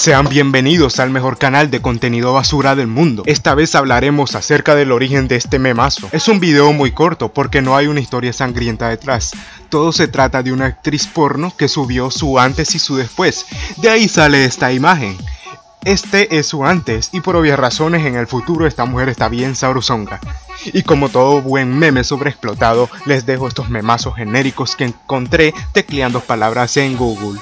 Sean bienvenidos al mejor canal de contenido basura del mundo. Esta vez hablaremos acerca del origen de este memazo. Es un video muy corto porque no hay una historia sangrienta detrás. Todo se trata de una actriz porno que subió su antes y su después. De ahí sale esta imagen. Este es su antes y por obvias razones en el futuro esta mujer está bien sabrosonga. Y como todo buen meme sobreexplotado, les dejo estos memazos genéricos que encontré tecleando palabras en Google.